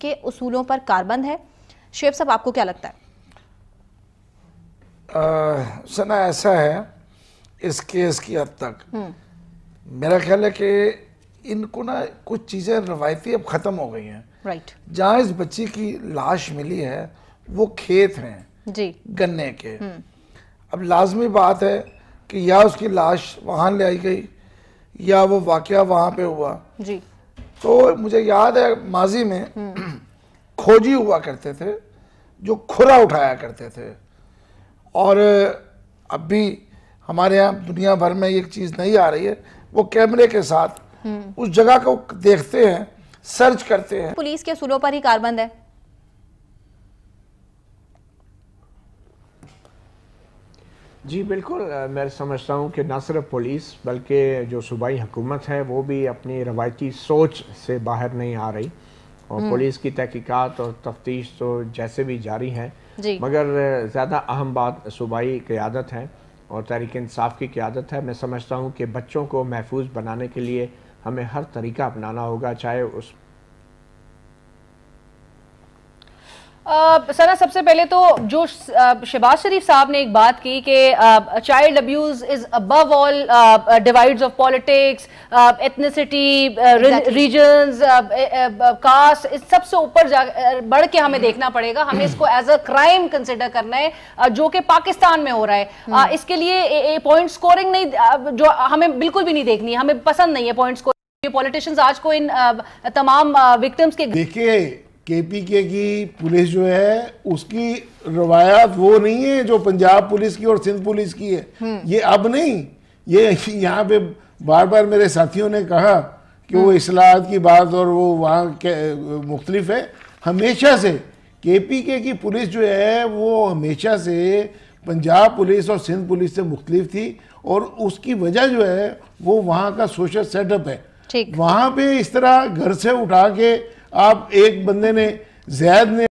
کے اصولوں پر کاربند ہے۔ شیف صاحب آپ کو کیا لگتا ہے؟ سنا ایسا ہے اس کیس کی حد تک۔ میرا خیال ہے کہ ان کو نا کچھ چیزیں روایتی اب ختم ہو گئی ہیں۔ رائٹ جہاں اس بچی کی لاش ملی ہے وہ کھیت ہیں جی۔ گنے کے۔ اب لازمی بات ہے کہ یا اس کی لاش وہاں لے آئی گئی یا وہ واقعہ وہاں پہ ہوا۔ جی۔ تو مجھے یاد ہے ماضی میں کھوجی ہوا کرتے تھے جو کھرا اٹھایا کرتے تھے۔ اور اب بھی ہمارے یہاں دنیا بھر میں ایک چیز نہیں آ رہی ہے وہ کیمرے کے ساتھ۔ اس جگہ کو دیکھتے ہیں سرچ کرتے ہیں۔ پولیس کے اصولوں پر ہی کاربند ہے۔ جی بالکل۔ میں سمجھتا ہوں کہ نہ صرف پولیس بلکہ جو صوبائی حکومت ہے وہ بھی اپنی روایتی سوچ سے باہر نہیں آ رہی۔ اور پولیس کی تحقیقات اور تفتیش تو جیسے بھی جاری ہیں جی۔ مگر زیادہ اہم بات صوبائی قیادت ہے اور تحریک انصاف کی قیادت ہے۔ میں سمجھتا ہوں کہ بچوں کو محفوظ بنانے کے لیے ہمیں ہر طریقہ اپنانا ہوگا چاہے اس سنا سب سے پہلے تو جو شہباز شریف صاحب نے ایک بات کی کہ child abuse is above all divides of politics ethnicity regions caste اس سب سے اوپر بڑھ کے ہمیں دیکھنا پڑے گا۔ ہمیں اس کو ایز اے کرائم کنسیڈر کرنا ہے جو کہ پاکستان میں ہو رہا ہے۔ اس کے لیے پوائنٹ سکورنگ نہیں جو ہمیں بالکل بھی نہیں دیکھنی ہمیں پسند نہیں ہے پوائنٹ سکورنگ پولیٹیشنز آج کو ان تمام وکٹمز کے دیکھیے کے پی کے کی پولیس جو ہے اس کی روایات وہ نہیں ہے جو پنجاب پولیس کی اور سندھ پولیس کی ہے۔ یہ اب نہیں یہ یہاں پہ بار بار میرے ساتھیوں نے کہا کہ وہ اصلاحات کی بات اور وہ وہاں مختلف ہے۔ ہمیشہ سے کے پی کے کی پولیس جو ہے وہ ہمیشہ سے پنجاب پولیس اور سندھ پولیس سے مختلف تھی اور اس کی وجہ جو ہے وہ وہاں کا سوشل سیٹ اپ ہے۔ وہاں پہ اس طرح گھر سے اٹھا کے آپ ایک بندے نے زید نے